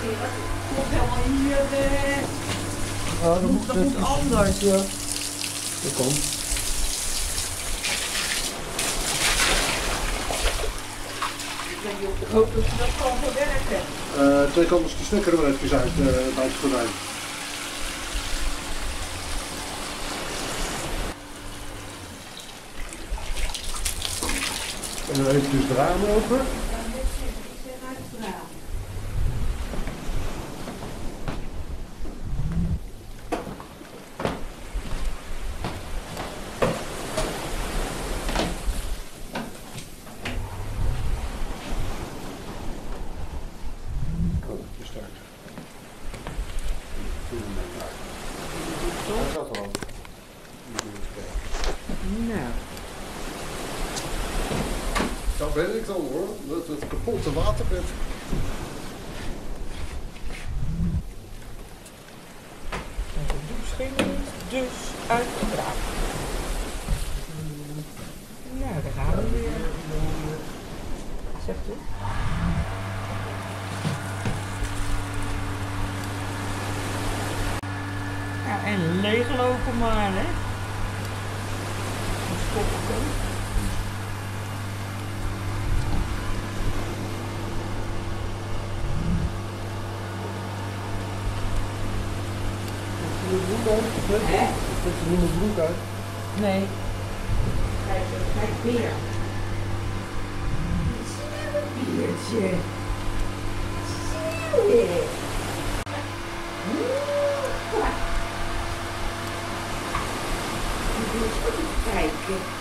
Komt helemaal hier. eh, Ja, dat moet, Dat moet anders. Ja, dat kan. Ik hoop dat je dat kan verwerken. Eh twee kantjes de stekker er even uit eh, bij het gordijn. En dan eventjes de ramen open. Ik zeg uit het verhaal. Oh, de start. Dat gaat wel. Nou. Dat weet ik dan hoor, dat het kapotte waterbed. De douchegene is dus uitgebracht. Nou, daar gaan we weer. Zegt u? Ja, en leeglopen maar, hè? Broek uit? Hè? Zet je nieuwe broek uit? Nee. Kijk, kijk weer. Zie je een biertje? Zie je? Je moet ook even kijken.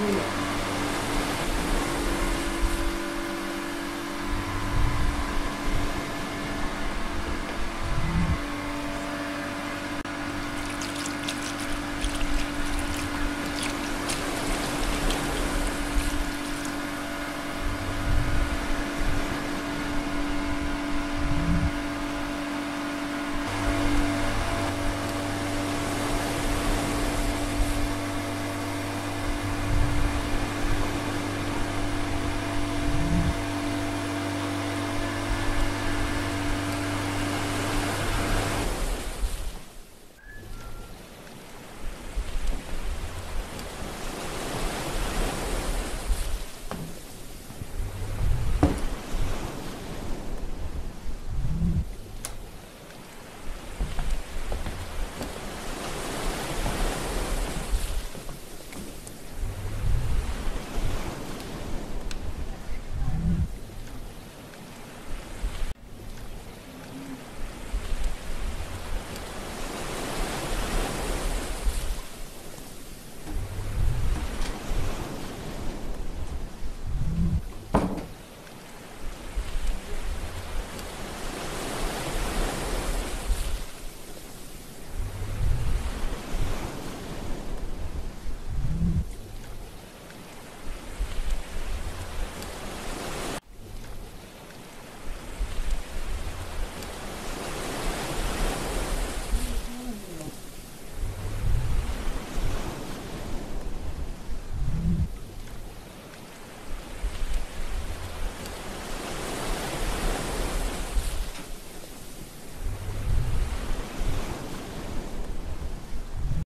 Biertje.